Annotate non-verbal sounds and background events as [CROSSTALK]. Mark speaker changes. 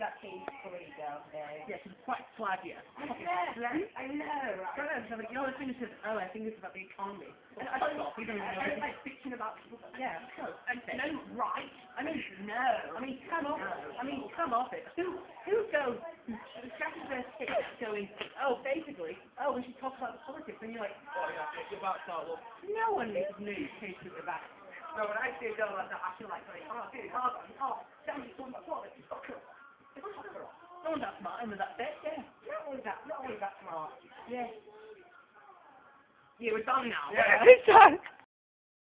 Speaker 1: that case three girl today.
Speaker 2: Yeah, she's quite flaggy.
Speaker 1: I know, I know, right?
Speaker 2: I don't know, so like, you know, the thing that says, oh, I think it's about the economy.
Speaker 1: And
Speaker 2: I
Speaker 1: I
Speaker 2: don't know, you don't even know.
Speaker 1: And it's like bitching about people. that-
Speaker 2: Yeah, so, okay.
Speaker 1: No, right?
Speaker 2: I mean,
Speaker 1: No.
Speaker 2: I mean, come off it. I mean, come off it. Who, who goes, scratches their stick going, oh, basically, oh, we should talk about the politics, and you're like, oh, yeah, you're about to start, well, no one needs news cases about.
Speaker 1: No, when I see a girl like that, I feel like going, oh, dude, oh, oh, damn, it's on my wallet, it's fuck her. It's fuck her off.
Speaker 2: No one's that smart, with that bit, yeah.
Speaker 1: Not only that, not only that smart.
Speaker 2: Yeah.
Speaker 1: Yeah, we're done now.
Speaker 2: Yeah. [LAUGHS]